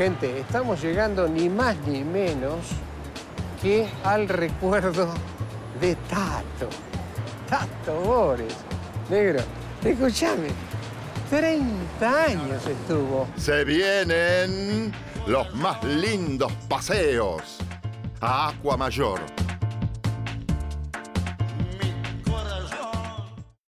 Gente, estamos llegando ni más ni menos que al recuerdo de Tato. Tato Bores. Negro, escúchame. 30 años estuvo. Se vienen los más lindos paseos a Aqua Mayor.